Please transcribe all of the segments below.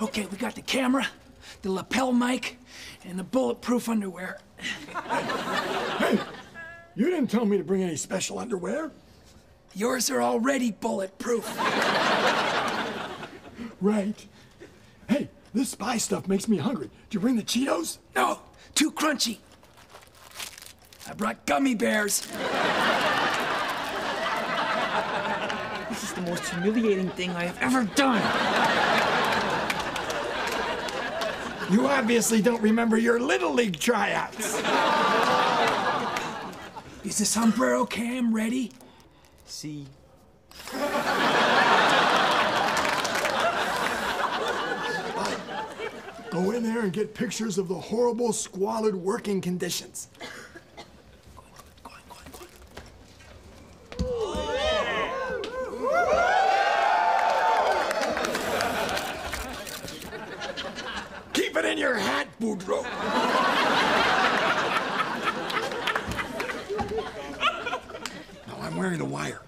Okay, we got the camera, the lapel mic, and the bulletproof underwear. hey, You didn't tell me to bring any special underwear. Yours are already bulletproof. Right. Hey, this spy stuff makes me hungry. Did you bring the Cheetos? No, too crunchy. I brought gummy bears. This is the most humiliating thing I have ever done. You obviously don't remember your Little League tryouts. Is the sombrero cam ready? See. Go in there and get pictures of the horrible, squalid working conditions. Go on, go on, go on. Your hat, Boudreaux. now I'm wearing the wire.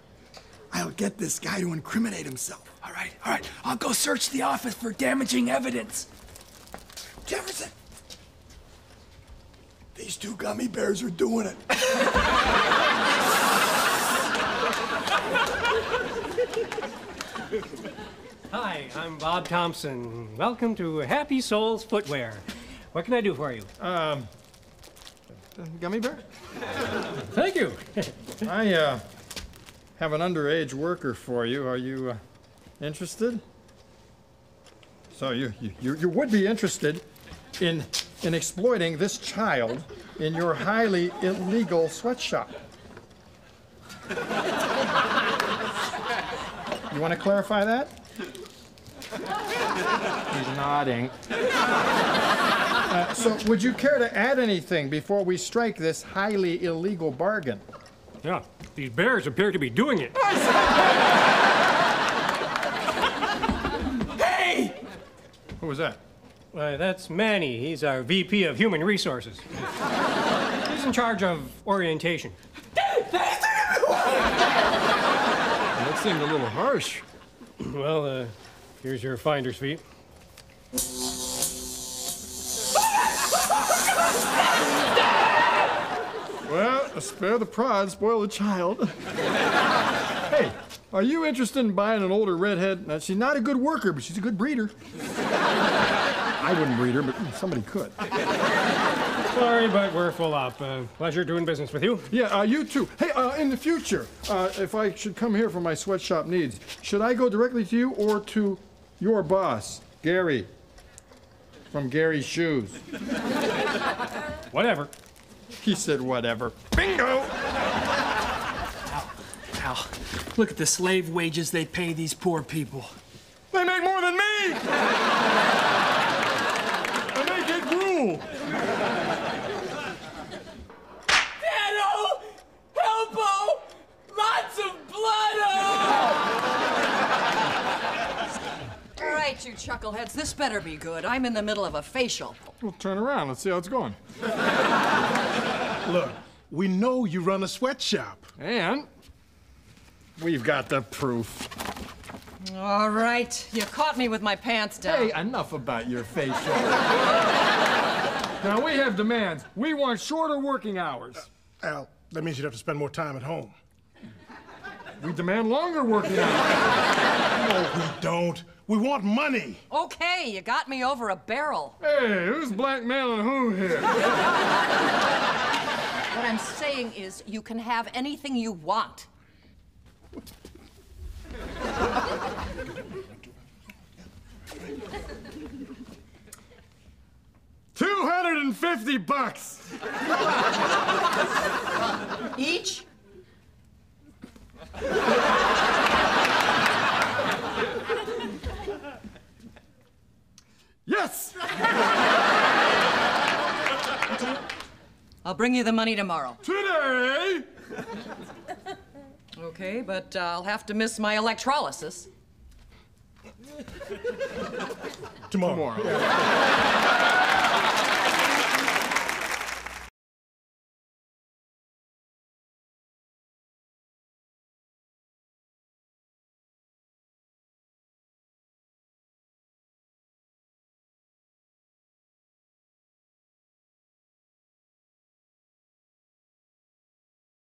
I'll get this guy to incriminate himself. All right, all right. I'll go search the office for damaging evidence. Jefferson! These two gummy bears are doing it. Hi, I'm Bob Thompson. Welcome to Happy Souls Footwear. What can I do for you? Um, gummy bear? Thank you. I uh, have an underage worker for you. Are you uh, interested? So you, you you you would be interested in in exploiting this child in your highly illegal sweatshop. You want to clarify that? He's nodding. Uh, so, would you care to add anything before we strike this highly illegal bargain? Yeah, these bears appear to be doing it. Hey! Who was that? Uh, that's Manny. He's our VP of Human Resources. He's in charge of orientation. That seemed a little harsh. Well, uh, here's your finder's fee. Well, spare the prod, spoil the child. hey, are you interested in buying an older redhead? Now, she's not a good worker, but she's a good breeder. I wouldn't breed her, but somebody could. Sorry, but we're full up. Uh, pleasure doing business with you. Yeah, uh, you too. Hey, uh, in the future, uh, if I should come here for my sweatshop needs, should I go directly to you or to your boss, Gary? From Gary's Shoes. Whatever. He said whatever. Bingo! Al, look at the slave wages they pay these poor people. They make more than me! and they get gruel! Right, you chuckleheads, this better be good. I'm in the middle of a facial. Well, turn around. Let's see how it's going. Look, we know you run a sweatshop. And we've got the proof. All right, you caught me with my pants down. Hey, enough about your facial. now, we have demands. We want shorter working hours. Uh, Al, that means you'd have to spend more time at home. We demand longer working hours. No, we don't. We want money. Okay, you got me over a barrel. Hey, who's blackmailing who here? What I'm saying is, you can have anything you want. Two hundred and fifty bucks. Each? Yes. I'll bring you the money tomorrow. Today. Okay, but uh, I'll have to miss my electrolysis. Tomorrow. Tomorrow.